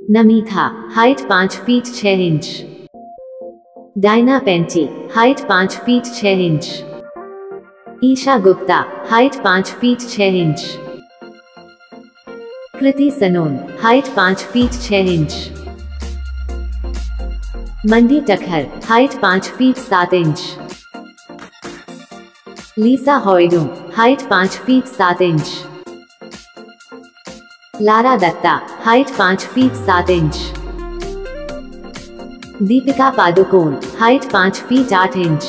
नमीथा height पाँच feet छह inch Diana Penty height पाँच फीट छह इंच ईशा गुप्ता हाइट पाँच फीट छह इंच कृति सनोन हाइट पाँच फीट छह इंच मंडी टखर हाइट पाँच फीट सात इंच लीसा हॉयडू हाइट पाँच फीट सात इंच लारा दत्ता हाइट पाँच फीट सात इंच दीपिका पादुकोण हाइट पाँच फीट आठ इंच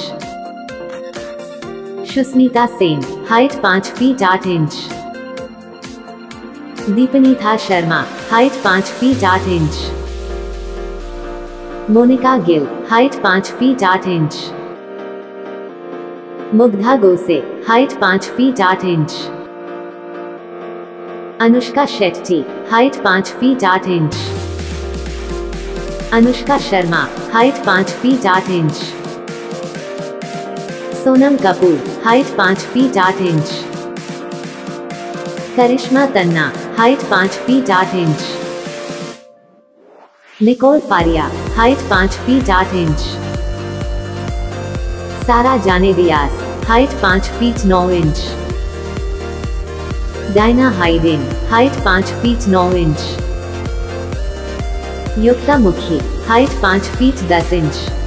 सुस्मिता सेन हाइट पाँच फीट आठ इंच दीपनीथा शर्मा हाइट पाँच फीट आठ इंच मोनिका गिल हाइट पाँच फीट आठ इंच मुग्धा गोसे हाइट पाँच फीट आठ इंच अनुष्का शेट्टी हाइट पाँच फीट आठ इंच अनुष्का शर्मा हाइट पाँच फीट आठ इंच सोनम कपूर हाइट पाँच फीट आठ इंच करिश्मा तन्ना हाइट पाँच फीट आठ इंच निकोल पारिया हाइट पाँच फीट आठ inch Sara Jane Dias height पाँच फीट नौ इंच डायना हाइडेन हाइट पाँच फीट नौ इंच युक्ता मुखी हाइट पाँच फीट दस इंच